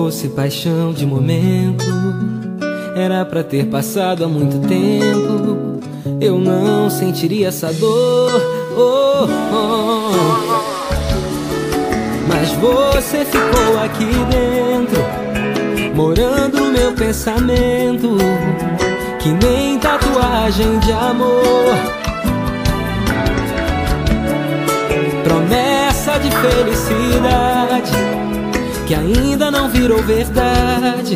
Se fosse paixão de momento, era pra ter passado há muito tempo. Eu não sentiria essa dor. Oh, oh. Mas você ficou aqui dentro, morando no meu pensamento, que nem tatuagem de amor. Promessa de felicidade que ainda não virou verdade.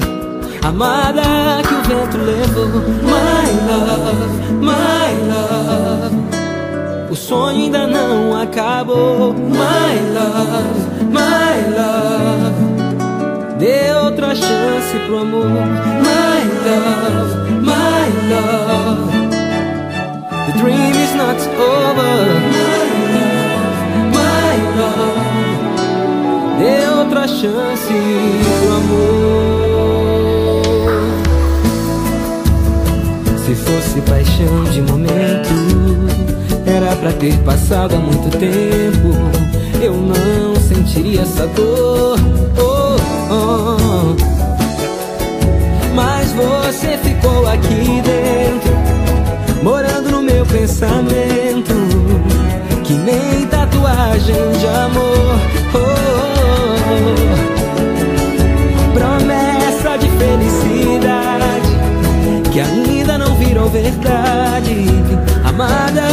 Amada que o vento levou, my love, my love. O sonho ainda não acabou, my love, my love. Dê outra chance pro amor, my chance pro amor. Se fosse paixão de momento Era pra ter passado há muito tempo. Eu não sentiria essa dor. Oh, oh. Mas você ficou aqui dentro Morando no meu pensamento. Que nem tatuagem de amor. Oh, oh. Promessa de felicidade que ainda não virou verdade. Amada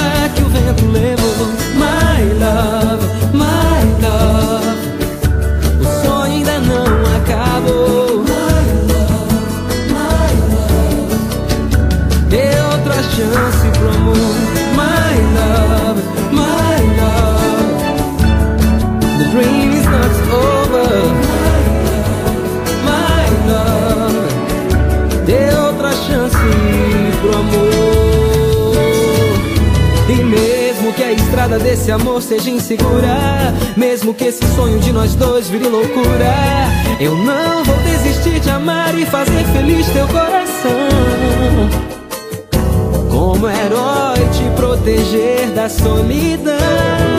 mesmo que a estrada desse amor seja insegura, mesmo que esse sonho de nós dois vire loucura, eu não vou desistir de amar e fazer feliz teu coração. Como herói te proteger da solidão.